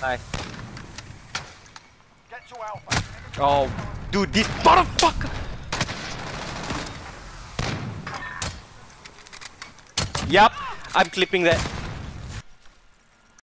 Nice. Get to Alpha. Oh, dude, this motherfucker! Yup, I'm clipping that.